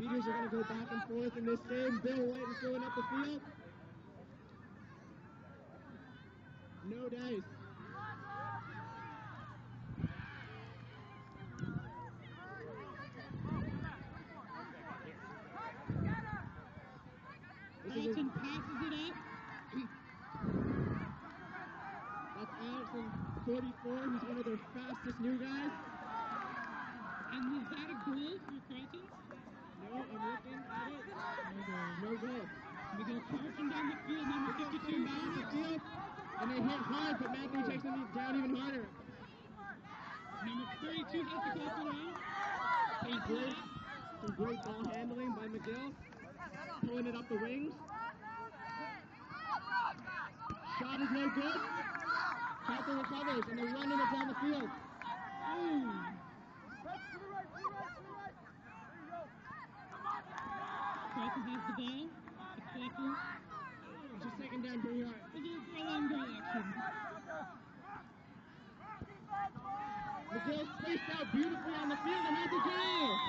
Beaters are going to go back and forth in this game. Bill White is going up the field. No dice. This is Carleton a, passes it up. that's Allison 44. He's one of their fastest new guys. And is that a goal for Carleton? No, I'm looking at it. No goal. Miguel Carleton down the field, number Miguel 52. coming down the field, hard, but Matthew takes them down even harder. Number 32 has to go for the. Some great, some great ball handling by McGill. Pulling it up the wings. Shot is no good. Carleton recovers, and they're running it down the field. Ooh. Carleton has the ball. Just taken down pretty hard. A little goal on goal action. McGill spaced out beautifully on the field, and that's a goal! 20 to 10.